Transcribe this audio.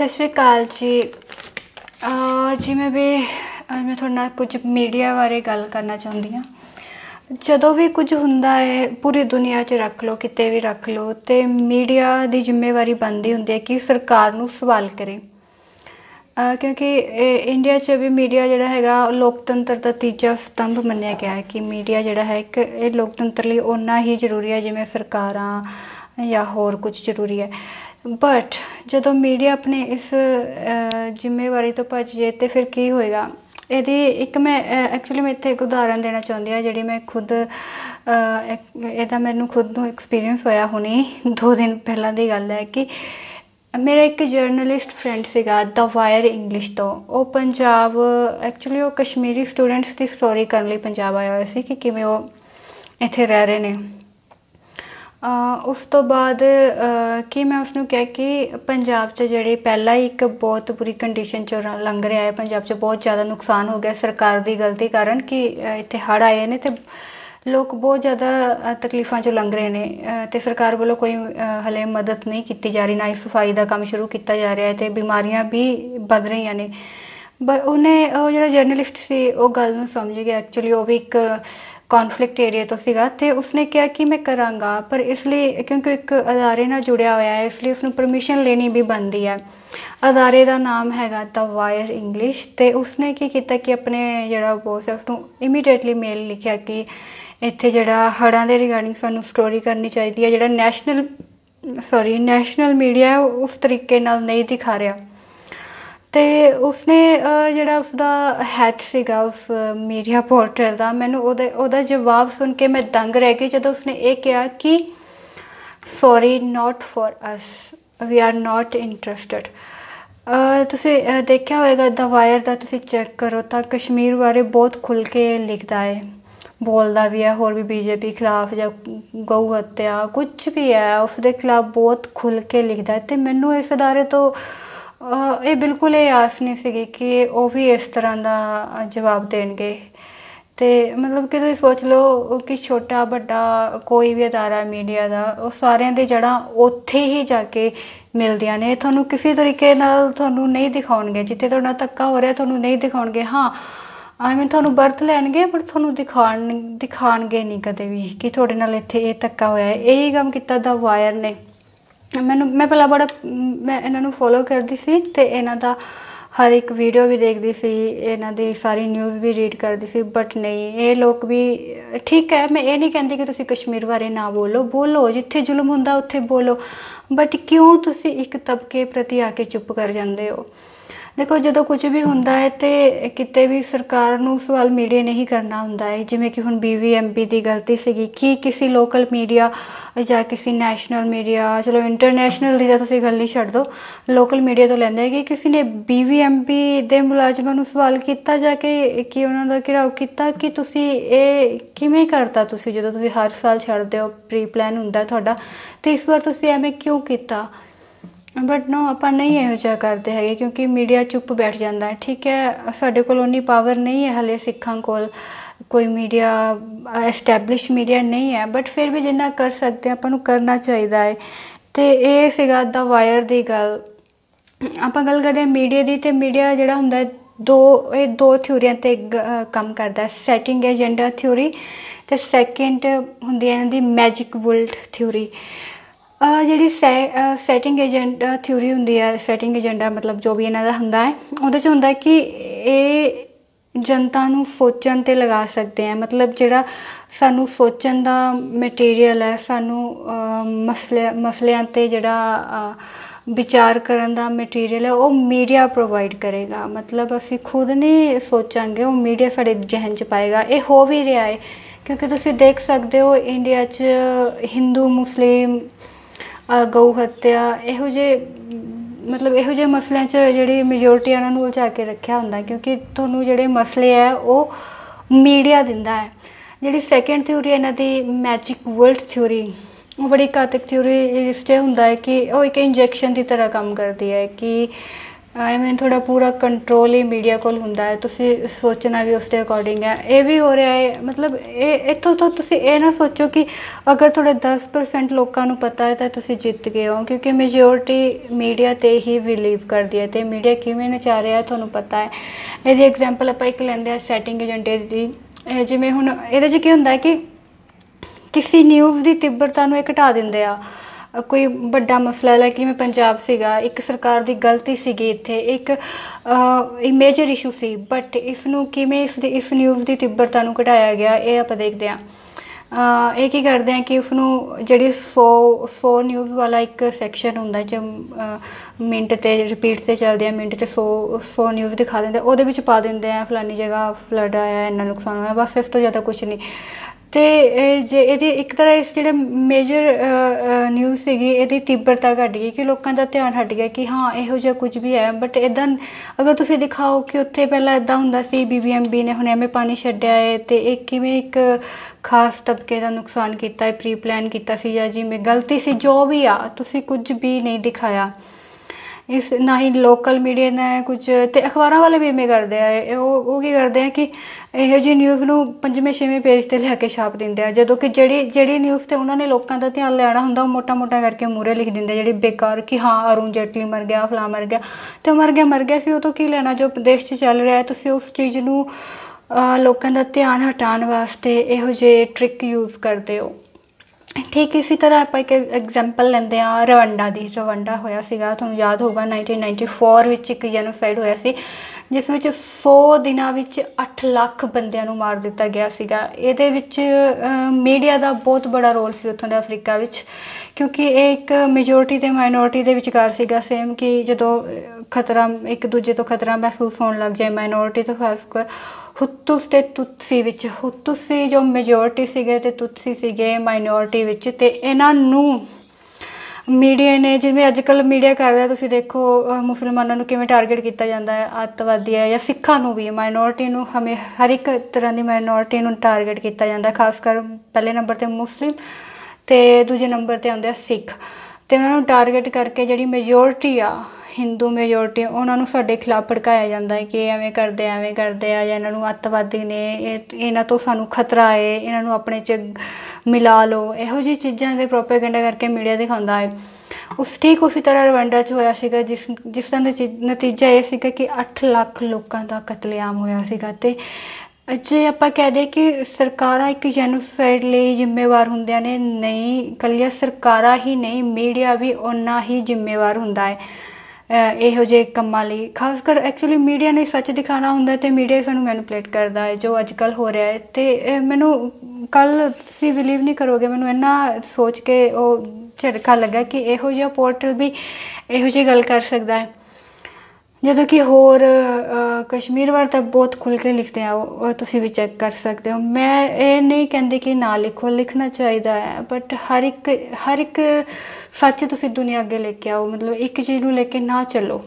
ਸਤਿ ਸ਼੍ਰੀ ਅਕਾਲ ਜੀ। ਜਿਵੇਂ ਵੀ ਮੈਂ ਤੁਹਾਡੇ ਨਾਲ ਕੁਝ ਮੀਡੀਆ ਬਾਰੇ ਗੱਲ ਕਰਨਾ ਚਾਹੁੰਦੀ ਹਾਂ। ਜਦੋਂ ਵੀ ਕੁਝ ਹੁੰਦਾ ਹੈ ਪੂਰੀ ਦੁਨੀਆ 'ਚ ਰੱਖ ਲਓ, ਕਿਤੇ ਵੀ ਰੱਖ ਲਓ, ਤੇ ਮੀਡੀਆ ਦੀ ਜ਼ਿੰਮੇਵਾਰੀ ਬਣਦੀ ਹੁੰਦੀ ਹੈ ਕਿ ਸਰਕਾਰ ਨੂੰ ਸਵਾਲ ਕਰੇ। ਕਿਉਂਕਿ ਇਹ ਇੰਡੀਆ 'ਚ ਵੀ ਮੀਡੀਆ ਜਿਹੜਾ ਹੈਗਾ ਲੋਕਤੰਤਰ ਦਾ ਤੀਜਾ ਸਤੰਭ ਮੰਨਿਆ ਗਿਆ ਹੈ ਕਿ ਮੀਡੀਆ ਜਿਹੜਾ ਹੈ, ਇੱਕ ਇਹ ਲੋਕਤੰਤਰ ਲਈ ਓਨਾ ਹੀ ਜ਼ਰੂਰੀ ਹੈ ਜਿਵੇਂ ਸਰਕਾਰਾਂ ਜਾਂ ਹੋਰ ਕੁਝ ਜ਼ਰੂਰੀ ਹੈ। ਬਟ ਜਦੋਂ ਮੀਡੀਆ ਆਪਣੇ ਇਸ ਜ਼ਿੰਮੇਵਾਰੀ ਤੋਂ ਭੱਜ ਜੇ ਤੇ ਫਿਰ ਕੀ ਹੋਏਗਾ? ਇਹਦੀ ਇੱਕ ਮੈਂ ਐਕਚੁਅਲੀ ਮੈਂ ਇੱਥੇ ਇੱਕ ਉਦਾਹਰਨ ਦੇਣਾ ਚਾਹੁੰਦੀ ਹਾਂ ਜਿਹੜੀ ਮੈਂ ਖੁਦ ਅਹ, ਇਹਦਾ ਮੈਨੂੰ ਖੁਦ ਨੂੰ ਐਕਸਪੀਰੀਅੰਸ ਹੋਇਆ ਹੁਣੀ ਦੋ ਦਿਨ ਪਹਿਲਾਂ ਦੀ ਗੱਲ ਹੈ ਕਿ ਮੇਰਾ ਇੱਕ ਜਰਨਲਿਸਟ ਫਰੈਂਡ ਸੀਗਾ ਦ ਵਾਇਰ ਇੰਗਲਿਸ਼ ਤੋਂ। ਉਹ ਪੰਜਾਬ ਐਕਚੁਅਲੀ ਉਹ ਕਸ਼ਮੀਰੀ ਸਟੂਡੈਂਟਸ ਦੀ ਸਟੋਰੀ ਕਰਨ ਲਈ ਪੰਜਾਬ ਆਇਆ ਹੋਇਆ ਸੀ ਕਿ ਕਿਵੇਂ ਉਹ ਇੱਥੇ ਰਹਿ ਰਹੇ ਨੇ। ਉਸ ਤੋਂ ਬਾਅਦ ਅਹ, ਕੀ ਮੈਂ ਉਸਨੂੰ ਕਿਹਾ ਕਿ ਪੰਜਾਬ 'ਚ ਜਿਹੜੇ ਪਹਿਲਾਂ ਹੀ ਇੱਕ ਬਹੁਤ ਬੁਰੀ ਕੰਡੀਸ਼ਨ 'ਚ ਰ- ਲੰਘ ਰਿਹਾ ਹੈ ਪੰਜਾਬ 'ਚ ਬਹੁਤ ਜ਼ਿਆਦਾ ਨੁਕਸਾਨ ਹੋ ਗਿਆ ਸਰਕਾਰ ਦੀ ਗਲਤੀ ਕਾਰਨ ਕਿ ਇੱਥੇ ਹੜ੍ਹ ਆਏ ਨੇ ਤੇ ਲੋਕ ਬਹੁਤ ਜ਼ਿਆਦਾ ਤਕਲੀਫਾਂ 'ਚੋਂ ਲੰਘ ਰਹੇ ਨੇ ਅਹ, ਤੇ ਸਰਕਾਰ ਵੱਲੋਂ ਕੋਈ ਹਲੇ ਮਦਦ ਨਹੀਂ ਕੀਤੀ ਜਾ ਰਹੀ ਨਾ ਹੀ ਸਫ਼ਾਈ ਦਾ ਕੰਮ ਸ਼ੁਰੂ ਕੀਤਾ ਜਾ ਰਿਹਾ ਹੈ ਤੇ ਬਿਮਾਰੀਆਂ ਵੀ ਵੱਧ ਰਹੀਆਂ ਨੇ। ਪਰ ਉਹਨੇ ਉਹ ਜਿਹੜਾ ਜਰਨਲਿਸਟ ਸੀ ਉਹ ਗੱਲ ਨੂੰ ਸਮਝ ਗਿਆ। ਐਕਚੁਅਲੀ ਉਹ ਵੀ ਇੱਕ ਕਨਫਲਿਕਟ ਏਰੀਆ ਤੋਂ ਸੀਗਾ, ਤੇ ਉਸਨੇ ਕਿਹਾ ਕਿ ਮੈਂ ਕਰਾਂਗਾ, ਪਰ ਇਸ ਲਈ ਕਿਉਂਕਿ ਇੱਕ ਅਦਾਰੇ ਨਾਲ ਜੁੜਿਆ ਹੋਇਆ ਹੈ, ਇਸ ਲਈ ਉਸਨੂੰ ਪਰਮਿਸ਼ਨ ਲੈਣੀ ਵੀ ਬਣਦੀ ਹੈ। ਅਦਾਰੇ ਦਾ ਨਾਮ ਹੈਗਾ ਦਾ ਵਾਇਰ ਇੰਗਲਿਸ਼ ਤੇ ਉਸਨੇ ਕੀ ਕੀਤਾ ਕਿ ਆਪਣੇ ਜਿਹੜਾ ਬੋਸ ਹੈ ਉਸਨੂੰ ਇਮੀਡੀਏਟਲੀ ਮੇਲ ਲਿਖਿਆ ਕਿ ਇੱਥੇ ਜਿਹੜਾ ਹੜ੍ਹਾਂ ਦੇ ਰਿਗਾਰਡਿੰਗ ਸਾਨੂੰ ਸਟੋਰੀ ਕਰਨੀ ਚਾਹੀਦੀ ਹੈ, ਜਿਹੜਾ ਨੈਸ਼ਨਲ ਸੌਰੀ ਨੈਸ਼ਨਲ ਮੀਡੀਆ ਉਸ ਤਰੀਕੇ ਨਾਲ ਨਹੀਂ ਦਿਖਾ ਰਿਹਾ। ਤੇ ਉਸਨੇ ਜਿਹੜਾ ਉਸਦਾ ਹੈਡ ਸੀਗਾ, ਉਸ ਮੀਡੀਆ ਪੋਰਟਰ ਦਾ, ਮੈਨੂੰ ਉਹਦੇ, ਉਹਦਾ ਜਵਾਬ ਸੁਣ ਕੇ ਮੈਂ ਦੰਗ ਰਹਿ ਗਈ ਜਦੋਂ ਉਸਨੇ ਇਹ ਕਿਹਾ ਕਿ sorry not for us we are not interested ਤੁਸੀਂ ਦੇਖਿਆ ਹੋਵੇਗਾ ਦਾ ਵਾਇਰ ਦਾ ਤੁਸੀਂ ਚੈੱਕ ਕਰੋ ਤਾਂ ਕਸ਼ਮੀਰ ਬਾਰੇ ਬਹੁਤ ਖੁੱਲ ਕੇ ਲਿਖਦਾ ਹੈ। ਬੋਲਦਾ ਵੀ ਹੈ, ਹੋਰ ਵੀ ਬੀਜੇਪੀ ਖਿਲਾਫ ਜਾਂ ਗਊ ਹੱਤਿਆ ਕੁਝ ਵੀ ਹੈ ਉਸ ਦੇ ਖਿਲਾਫ ਬਹੁਤ ਖੁੱਲ ਕੇ ਲਿਖਦਾ ਹੈ ਤੇ ਮੈਨੂੰ ਇਸ ਅਦਾਰੇ ਤੋਂ ਇਹ ਬਿਲਕੁਲ ਇਹ ਆਸ ਨਹੀਂ ਸੀਗੀ ਕਿ ਉਹ ਵੀ ਇਸ ਤਰ੍ਹਾਂ ਦਾ ਜਵਾਬ ਦੇਣਗੇ। ਤੇ ਮਤਲਬ ਕਿ ਤੁਸੀਂ ਸੋਚ ਲਓ ਕਿ ਛੋਟਾ, ਵੱਡਾ ਕੋਈ ਵੀ ਅਦਾਰਾ ਮੀਡੀਆ ਦਾ, ਉਹ ਸਾਰਿਆਂ ਦੀ ਜੜ੍ਹਾਂ ਉੱਥੇ ਹੀ ਜਾ ਕੇ ਮਿਲਦੀਆਂ ਨੇ। ਤੁਹਾਨੂੰ ਕਿਸੇ ਤਰੀਕੇ ਨਾਲ ਤੁਹਾਨੂੰ ਨਹੀਂ ਦਿਖਾਉਣਗੇ। ਜਿੱਥੇ ਤੁਹਾਡਾ ਧੱਕਾ ਹੋ ਰਿਹਾ, ਤੁਹਾਨੂੰ ਨਹੀਂ ਦਿਖਾਉਣਗੇ। ਹਾਂ ਆਈ ਮੀਨ ਤੁਹਾਨੂੰ ਵਰਤ ਲੈਣਗੇ ਪਰ ਤੁਹਾਨੂੰ ਦਿਖਾਣ, ਦਿਖਾਣਗੇ ਨਹੀਂ ਕਦੇ ਵੀ ਕਿ ਤੁਹਾਡੇ ਨਾਲ ਇੱਥੇ ਇਹ ਧੱਕਾ ਹੋਇਆ ਹੈ। ਇਹੀ ਕੰਮ ਕੀਤਾ ਦਾ ਵਾਇਰ ਨੇ। ਮੈਨੂੰ, ਮੈਂ ਪਹਿਲਾਂ ਬੜਾ, ਮੈਂ ਇਹਨਾਂ ਨੂੰ ਫੋਲੋ ਕਰਦੀ ਸੀ ਤੇ ਇਹਨਾਂ ਦਾ ਹਰ ਇੱਕ ਵੀਡੀਓ ਵੀ ਦੇਖਦੀ ਸੀ, ਇਹਨਾਂ ਦੀ ਸਾਰੀ ਨਿਊਜ਼ ਵੀ ਰੀਡ ਕਰਦੀ ਸੀ ਬਟ ਨਹੀਂ, ਇਹ ਲੋਕ ਵੀ, ਠੀਕ ਹੈ, ਮੈਂ ਇਹ ਨਹੀਂ ਕਹਿੰਦੀ ਕਿ ਤੁਸੀਂ ਕਸ਼ਮੀਰ ਬਾਰੇ ਨਾ ਬੋਲੋ ਬੋਲੋ, ਜਿੱਥੇ ਜ਼ੁਲਮ ਹੁੰਦਾ ਉੱਥੇ ਬੋਲੋ ਬਟ ਕਿਉਂ ਤੁਸੀਂ ਇੱਕ ਤਬਕੇ ਪ੍ਰਤੀ ਆ ਕੇ ਚੁੱਪ ਕਰ ਜਾਂਦੇ ਹੋ? ਦੇਖੋ, ਜਦੋਂ ਕੁਝ ਵੀ ਹੁੰਦਾ ਹੈ ਤੇ ਕਿਤੇ ਵੀ ਸਰਕਾਰ ਨੂੰ ਸਵਾਲ ਮੀਡੀਆ ਨਹੀਂ ਕਰਨਾ ਹੁੰਦਾ ਹੈ। ਜਿਵੇਂ ਕਿ ਹੁਣ ਬੀਵੀਐਮਪੀ ਦੀ ਗਲਤੀ ਸੀਗੀ, ਕਿ ਕਿਸੇ ਲੋਕਲ ਮੀਡੀਆ ਜਾਂ ਕਿਸੇ ਨੈਸ਼ਨਲ ਮੀਡੀਆ ਚਲੋ ਇੰਟਰਨੈਸ਼ਨਲ ਦੀ ਤਾਂ ਤੁਸੀਂ ਗੱਲ ਨਹੀਂ ਛੱਡ ਦਿਓ ਲੋਕਲ ਮੀਡੀਆ ਤੋਂ ਲੈਂਦੇ ਹੈ ਕਿ ਕਿਸੇ ਨੇ ਬੀਵੀਐਮਪੀ ਦੇ ਮੁਲਾਜ਼ਮਾਂ ਨੂੰ ਸਵਾਲ ਕੀਤਾ ਜਾ ਕੇ ਕਿ ਉਹਨਾਂ ਦਾ ਘਿਰਾਓ ਕੀਤਾ, ਕਿ ਤੁਸੀਂ ਇਹ ਕਿਵੇਂ ਕਰਤਾ ਤੁਸੀਂ? ਜਦੋਂ ਤੁਸੀਂ ਹਰ ਸਾਲ ਛੱਡਦੇ ਹੋ ਪ੍ਰੀ ਪਲਾਨ ਹੁੰਦਾ ਤੁਹਾਡਾ, ਤੇ ਇਸ ਵਾਰ ਤੁਸੀਂ ਐਵੇਂ ਕਿਉਂ ਕੀਤਾ? ਬਟ ਨੋ ਆਪਾਂ ਨਹੀਂ ਇਹੋ ਜਿਹਾ ਕਰਦੇ ਹੈਗੇ ਕਿਉਂਕਿ ਮੀਡੀਆ ਚੁੱਪ ਬੈਠ ਜਾਂਦਾ ਹੈ। ਠੀਕ ਹੈ, ਸਾਡੇ ਕੋਲ ਉਨੀ ਪਾਵਰ ਨਹੀਂ ਹੈ ਹਲੇ ਸਿੱਖਾਂ ਕੋਲ। ਕੋਈ ਮੀਡੀਆ ਐਸਟੈਬਲਿਸ਼ ਮੀਡੀਆ ਨਹੀਂ ਹੈ। ਬਟ ਫਿਰ ਵੀ ਜਿੰਨਾ ਕਰ ਸਕਦੇ ਆਪਾਂ ਨੂੰ ਕਰਨਾ ਚਾਹੀਦਾ ਹੈ। ਤੇ ਇਹ ਸੀਗਾ ਦਾ ਵਾਇਰ ਦੀ ਗੱਲ। ਆਪਾਂ ਗੱਲ ਕਰਦੇ ਹਾਂ ਮੀਡੀਆ ਦੀ ਤੇ ਮੀਡੀਆ ਜਿਹੜਾ ਹੁੰਦਾ ਦੋ, ਇਹ ਦੋ ਥਿਊਰੀਆਂ ਤੇ ਕੰਮ ਕਰਦਾ ਹੈ। ਸੈਟਿੰਗ ਏਜੰਡਾ ਥਿਊਰੀ ਤੇ ਸੈਕਿੰਡ ਹੁੰਦੀ ਹੈ ਇਹਨਾਂ ਦੀ ਮੈਜਿਕ ਵਰਲਡ ਥਿਊਰੀ ਜਿਹੜੀ ਸੈਟਿੰਗ ਏਜੰਡਾ ਥਿਊਰੀ ਹੁੰਦੀ ਹੈ ਸੈਟਿੰਗ ਏਜੰਡਾ ਮਤਲਬ ਜੋ ਵੀ ਇਹਨਾਂ ਦਾ ਹੁੰਦਾ ਹੈ ਉਹਦੇ ਚ ਹੁੰਦਾ ਕਿ ਇਹ ਜਨਤਾ ਨੂੰ ਸੋਚਣ ਤੇ ਲਗਾ ਸਕਦੇ ਆ ਮਤਲਬ ਜਿਹੜਾ ਸਾਨੂੰ ਸੋਚਣ ਦਾ ਮਟੀਰੀਅਲ ਹੈ ਸਾਨੂੰ ਅਹ, ਮਸਲੇ ਮਸਲਿਆਂ ਤੇ ਜਿਹੜਾ ਵਿਚਾਰ ਕਰਨ ਦਾ ਮਟੀਰੀਅਲ ਹੈ ਉਹ ਮੀਡੀਆ ਪ੍ਰੋਵਾਈਡ ਕਰੇਗਾ। ਮਤਲਬ ਅਸੀਂ ਖੁਦ ਨਹੀਂ ਸੋਚਾਂਗੇ ਉਹ ਮੀਡੀਆ ਸਾਡੇ ਜ਼ਿਹਨ 'ਚ ਪਾਏਗਾ। ਇਹ ਹੋ ਵੀ ਰਿਹਾ ਹੈ ਕਿਉਂਕਿ ਤੁਸੀਂ ਦੇਖ ਸਕਦੇ ਹੋ ਇੰਡੀਆ 'ਚ ਹਿੰਦੂ ਮੁਸਲਿਮ ਗਊ ਹੱਤਿਆ, ਇਹੋ ਜਿਹੇ, ਮਤਲਬ ਇਹੋ ਜਿਹੇ ਮਸਲਿਆਂ 'ਚ ਜਿਹੜੀ ਮੈਜੋਰਟੀ ਇਹਨਾਂ ਨੂੰ ਉਲਝਾ ਕੇ ਰੱਖਿਆ ਹੁੰਦਾ ਕਿਉਂਕਿ ਤੁਹਾਨੂੰ ਜਿਹੜੇ ਮਸਲੇ ਹੈ, ਉਹ ਮੀਡੀਆ ਦਿੰਦਾ ਹੈ। ਜਿਹੜੀ ਸੈਕੰਡ ਥਿਊਰੀ ਇਹਨਾਂ ਦੀ ਮੈਜਿਕ ਵਰਲਡ ਥਿਊਰੀ ਉਹ ਬੜੀ ਘਾਤਕ ਥਿਊਰੀ ਇਸ ਤੇ ਹੁੰਦਾ ਹੈ ਕਿ ਉਹ ਇੱਕ ਇੰਜੈਕਸ਼ਨ ਦੀ ਤਰ੍ਹਾਂ ਕੰਮ ਕਰਦੀ ਹੈ ਕਿ ਆਈ ਮੀਨ ਥੋੜਾ ਪੂਰਾ ਕੰਟਰੋਲ ਹੀ ਮੀਡੀਆ ਕੋਲ ਹੁੰਦਾ ਹੈ, ਤੁਸੀਂ ਸੋਚਣਾ ਵੀ ਉਸ ਦੇ ਅਕੋਰਡਿੰਗ ਹੈ। ਇਹ ਵੀ ਹੋ ਰਿਹਾ ਹੈ, ਮਤਲਬ ਇਹ, ਇੱਥੋਂ ਤੋਂ ਤੁਸੀਂ ਇਹ ਨਾ ਸੋਚੋ ਕਿ ਅਗਰ ਤੁਹਾਡੇ 10% ਲੋਕਾਂ ਨੂੰ ਪਤਾ ਹੈ ਤਾਂ ਤੁਸੀਂ ਜਿੱਤ ਗਏ ਹੋ, ਕਿਉਂਕਿ ਮੈਜੋਰਟੀ ਮੀਡੀਆ ਤੇ ਹੀ ਬਿਲੀਵ ਕਰਦੀ ਹੈ ਤੇ ਮੀਡੀਆ ਕਿਵੇਂ ਨਚਾ ਰਿਹਾ ਤੁਹਾਨੂੰ ਪਤਾ ਹੈ। ਇਹਦੀ ਐਗਜ਼ਾਮਪਲ ਆਪਾਂ ਇੱਕ ਲੈਂਦੇ ਆ ਸੈਟਿੰਗ ਏਜੰਟ ਦੀ। ਜਿਵੇਂ ਹੁਣ, ਇਹਦੇ 'ਚ ਕੀ ਹੁੰਦਾ ਹੈ ਕਿ ਕਿਸੇ ਨਿਊਜ਼ ਦੀ ਤੀਬਰਤਾ ਨੂੰ ਇਹ ਘਟਾ ਦਿੰਦੇ ਆ। ਕੋਈ ਵੱਡਾ ਮਸਲਾ ਲੈ ਕਿ ਮੈਂ ਪੰਜਾਬ ਸੀਗਾ, ਇੱਕ ਸਰਕਾਰ ਦੀ ਗਲਤੀ ਸੀਗੀ ਇੱਥੇ, ਇੱਕ ਮੇਜਰ ਇਸ਼ੂ ਸੀ ਬਟ ਇਸ ਨੂੰ ਕਿਵੇਂ ਇਸ ਇਸ ਨਿਊਜ਼ ਦੀ ਤੀਬਰਤਾ ਨੂੰ ਘਟਾਇਆ ਗਿਆ, ਇਹ ਆਪਾਂ ਦੇਖਦੇ ਹਾਂ। ਇਹ ਕੀ ਕਰਦੇ ਆ ਕਿ ਉਸ ਨੂੰ ਜਿਹੜੀ 100 100 ਨਿਊਜ਼ ਵਾਲਾ ਇੱਕ ਸੈਕਸ਼ਨ ਹੁੰਦਾ, ਜੋ ਮਿੰਟ ਤੇ ਰਿਪੀਟ ਤੇ ਚੱਲਦੇ ਆ, ਮਿੰਟ ਤੇ 100 100 ਨਿਊਜ਼ ਦਿਖਾ ਦਿੰਦੇ ਉਹਦੇ ਵਿੱਚ ਪਾ ਦਿੰਦੇ ਆ, ਫਲਾਨੀ ਜਗ੍ਹਾ ਫਲੱਡ ਆਇਆ, ਇੰਨਾ ਨੁਕਸਾਨ ਹੋਇਆ, ਬਸ ਇਸ ਤੋਂ ਜ਼ਿਆਦਾ ਕੁਝ ਨਹੀਂ। ਤੇ ਜੇ ਇਹਦੀ ਇੱਕ ਤਰ੍ਹਾਂ ਇਸ ਜਿਹੜੇ ਮੇਜਰ ਨਿਊਜ਼ ਸੀਗੀ, ਇਹਦੀ ਤੀਬਰਤਾ ਘਟ ਗਈ ਕਿ ਲੋਕਾਂ ਦਾ ਧਿਆਨ ਹਟ ਗਿਆ ਕਿ ਹਾਂ, ਇਹੋ ਜਿਹਾ ਕੁਝ ਵੀ ਹੈ। ਬਟ ਇਦਾਂ ਅਗਰ ਤੁਸੀਂ ਦਿਖਾਓ ਕਿ ਉੱਥੇ ਪਹਿਲਾਂ ਇਦਾਂ ਹੁੰਦਾ ਸੀ ਬੀਬੀਐਮਬੀ ਨੇ ਹੁਣ ਐਵੇਂ ਪਾਣੀ ਛੱਡਿਆ ਹੈ ਤੇ ਇਹ ਕਿਵੇਂ ਇੱਕ ਖਾਸ ਤਬਕੇ ਦਾ ਨੁਕਸਾਨ ਕੀਤਾ ਹੈ ਪ੍ਰੀ ਪਲਾਨ ਕੀਤਾ ਸੀ ਜਾਂ ਜਿਵੇਂ ਗਲਤੀ ਸੀ, ਜੋ ਵੀ ਆ, ਤੁਸੀਂ ਕੁਝ ਵੀ ਨਹੀਂ ਦਿਖਾਇਆ। ਇਸ ਨਾ ਹੀ ਲੋਕਲ ਮੀਡੀਆ ਨੇ ਕੁਝ ਤੇ ਅਖਬਾਰਾਂ ਵਾਲੇ ਵੀ ਇਵੇਂ ਕਰਦੇ ਆ। ਉਹ ਉਹ ਕੀ ਕਰਦੇ ਆ ਕਿ ਇਹੋ ਜਿਹੀ ਨਿਊਜ਼ ਨੂੰ ਪੰਜਵੇਂ, ਛੇਵੇਂ ਪੇਜ ਤੇ ਲਿਆ ਕੇ ਛਾਪ ਦਿੰਦੇ ਆ। ਜਦੋਂ ਕਿ ਜਿਹੜੀ ਜਿਹੜੀ ਨਿਊਜ਼ ਤੇ ਉਹਨਾਂ ਨੇ ਲੋਕਾਂ ਦਾ ਧਿਆਨ ਲੈਣਾ ਹੁੰਦਾ, ਉਹ ਮੋਟਾ-ਮੋਟਾ ਕਰਕੇ ਮੂਰੇ ਲਿਖ ਦਿੰਦੇ ਜਿਹੜੀ ਬੇਕਾਰ ਕਿ ਹਾਂ, ਅਰੁਣ ਜੇਟਲੀ ਮਰ ਗਿਆ ਫਲਾ ਮਰ ਗਿਆ, ਤੇ ਮਰ ਗਿਆ ਮਰ ਗਿਆ ਸੀ ਉਹ ਤੋਂ ਕੀ ਲੈਣਾ? ਜੋ ਦੇਸ਼ 'ਚ ਚੱਲ ਰਿਹਾ ਹੈ ਤੁਸੀਂ ਉਸ ਚੀਜ਼ ਨੂੰ ਲੋਕਾਂ ਦਾ ਧਿਆਨ ਹਟਾਉਣ ਵਾਸਤੇ ਇਹੋ ਜਿਹੇ ਟ੍ਰਿਕ ਯੂਜ਼ ਕਰਦੇ ਹੋ। ਠੀਕ, ਇਸੇ ਤਰ੍ਹਾਂ ਆਪਾਂ ਇੱਕ ਐਗਜ਼ਾਮਪਲ ਲੈਂਦੇ ਆ ਰਵੰਡਾ ਦੀ, ਰਵੰਡਾ ਹੋਇਆ ਸੀਗਾ, ਤੁਹਾਨੂੰ ਯਾਦ ਹੋਗਾ 1994 ਵਿੱਚ ਇੱਕ ਜੈਨੋਸਾਈਡ ਹੋਇਆ ਸੀ, ਜਿਸ ਵਿੱਚ 100 ਦਿਨਾਂ ਵਿੱਚ 8 ਲੱਖ ਬੰਦਿਆਂ ਨੂੰ ਮਾਰ ਦਿੱਤਾ ਗਿਆ ਸੀਗਾ। ਇਹਦੇ ਵਿੱਚ ਮੀਡੀਆ ਦਾ ਬਹੁਤ ਬੜਾ ਰੋਲ ਸੀ ਉੱਥੋਂ ਦੇ ਅਫਰੀਕਾ ਵਿੱਚ, ਕਿਉਂਕਿ ਇਹ ਇੱਕ ਮੈਜੋਰਟੀ ਤੇ ਮਾਈਨੋਰਟੀ ਦੇ ਵਿਚਕਾਰ ਸੀਗਾ ਸੇਮ ਕਿ ਜਦੋਂ ਖਤਰਾ, ਇੱਕ ਦੂਜੇ ਤੋਂ ਖਤਰਾ ਮਹਿਸੂਸ ਹੋਣ ਲੱਗ ਜਾਏ ਮਾਈਨੋਰਟੀ ਤੋਂ ਖਾਸ ਕਰ ਹੁੱਤੂਸ ਤੇ ਤੁਤਸੀ ਵਿੱਚ, ਹੁਤੂਸੀ ਜੋ ਮੈਜੋਰਟੀ ਸੀਗੇ ਤੇ ਤੁਤਸੀ ਸੀਗੇ ਮਾਈਨੋਰਟੀ ਵਿੱਚ, ਤੇ ਇਹਨਾਂ ਨੂੰ ਮੀਡੀਆ ਨੇ ਜਿਵੇਂ ਅੱਜ ਅੱਜਕੱਲ ਮੀਡੀਆ ਕਰ ਰਿਹਾ, ਤੁਸੀਂ ਦੇਖੋ ਮੁਸਲਮਾਨਾਂ ਨੂੰ ਕਿਵੇਂ ਟਾਰਗੇਟ ਕੀਤਾ ਜਾਂਦਾ ਹੈ, ਅੱਤਵਾਦੀ ਹੈ ਜਾਂ ਸਿੱਖਾਂ ਨੂੰ ਵੀ ਮਾਈਨੋਰਟੀ ਨੂੰ ਹਮੇ ਹਰ ਇੱਕ ਤਰ੍ਹਾਂ ਦੀ ਮਾਈਨੋਰਟੀ ਨੂੰ ਟਾਰਗੇਟ ਕੀਤਾ ਜਾਂਦਾ ਖਾਸ ਕਰ ਪਹਿਲੇ ਨੰਬਰ ਤੇ ਮੁਸਲਿਮ ਤੇ ਦੂਜੇ ਨੰਬਰ ਤੇ ਆਉਂਦੇ ਆ ਸਿੱਖ। ਤੇ ਉਹਨਾਂ ਨੂੰ ਟਾਰਗੇਟ ਕਰਕੇ ਜਿਹੜੀ ਮੈਜੋਰਟੀ ਆ ਹਿੰਦੂ ਮੈਜੋਰਟੀ ਉਹਨਾਂ ਨੂੰ ਸਾਡੇ ਖਿਲਾਫ ਭੜਕਾਇਆ ਜਾਂਦਾ ਹੈ ਕਿ ਐਵੇਂ ਕਰਦੇ ਐਵੇਂ ਕਰਦੇ ਆ ਜਾਂ ਇਹਨਾਂ ਨੂੰ ਅੱਤਵਾਦੀ ਨੇ ਇਹਨਾਂ ਤੋਂ ਸਾਨੂੰ ਖਤਰਾ ਹੈ, ਇਹਨਾਂ ਨੂੰ ਆਪਣੇ ਚ ਮਿਲਾ ਲਓ। ਇਹੋ ਜਿਹੀ ਚੀਜ਼ਾਂ ਦੇ ਪ੍ਰੋਪੇਗੈਂਡਾ ਕਰਕੇ ਮੀਡੀਆ ਦਿਖਾਉਂਦਾ ਹੈ। ਉਸ ਠੀਕ ਉਸੇ ਤਰ੍ਹਾਂ ਰਵੰਡਾ 'ਚ ਹੋਇਆ ਸੀਗਾ, ਜਿਸ ਜਿਸ ਦਾ ਨਤੀਜਾ ਇਹ ਸੀਗਾ ਕਿ 8 ਲੱਖ ਲੋਕਾਂ ਦਾ ਕਤਲੇਆਮ ਹੋਇਆ ਸੀਗਾ ਤੇ ਜੇ ਆਪਾਂ ਕਹਿ ਕਹਦੇ ਕਿ ਸਰਕਾਰਾਂ ਇੱਕ ਜੈਨੋਸਾਈਡ ਲਈ ਜ਼ਿੰਮੇਵਾਰ ਹੁੰਦੀਆਂ ਨੇ, ਨਹੀਂ, ਕੱਲੀਆਂ ਸਰਕਾਰਾਂ ਹੀ ਨਹੀਂ ਮੀਡੀਆ ਵੀ ਉਹਨਾਂ ਹੀ ਜ਼ਿੰਮੇਵਾਰ ਹੁੰਦਾ ਹੈ। ਇਹੋ ਜਿਹੇ ਕੰਮਾਂ ਲਈ। ਖਾਸ ਕਰ ਐਕਚੁਅਲੀ ਮੀਡੀਆ ਨੇ ਸੱਚ ਦਿਖਾਣਾ ਹੁੰਦਾ ਤੇ ਮੀਡੀਆ ਸਾਨੂੰ ਮੈਨੂਪਲੇਟ ਕਰਦਾ ਹੈ, ਜੋ ਅੱਜ ਕੱਲ ਹੋ ਰਿਹਾ ਹੈ। ਤੇ ਮੈਨੂੰ ਕੱਲ ਤੁਸੀਂ ਬਿਲੀਵ ਨਹੀਂ ਕਰੋਗੇ, ਮੈਨੂੰ ਇੰਨਾ ਸੋਚ ਕੇ ਉਹ ਝਟਕਾ ਲੱਗਾ ਕਿ ਇਹੋ ਜਿਹਾ ਪੋਰਟਲ ਵੀ ਇਹੋ ਜਿਹੀ ਗੱਲ ਕਰ ਸਕਦਾ ਹੈ। ਜਦੋਂ ਕਿ ਹੋਰ ਕਸ਼ਮੀਰ ਵਾਰ ਤਾਂ ਬਹੁਤ ਖੁੱਲ ਕੇ ਲਿਖਦੇ ਆ, ਉਹ ਤੁਸੀਂ ਵੀ ਚੈੱਕ ਕਰ ਸਕਦੇ ਹੋ। ਮੈਂ ਇਹ ਨਹੀਂ ਕਹਿੰਦੀ ਕਿ ਨਾ ਲਿਖੋ, ਲਿਖਣਾ ਚਾਹੀਦਾ ਹੈ ਬਟ ਹਰ ਇੱਕ ਹਰ ਇੱਕ ਸੱਚ ਤੁਸੀਂ ਦੁਨੀਆ ਅੱਗੇ ਲੈ ਕੇ ਆਓ। ਮਤਲਬ ਇੱਕ ਚੀਜ਼ ਨੂੰ ਲੈ ਕੇ ਨਾ ਚੱਲੋ।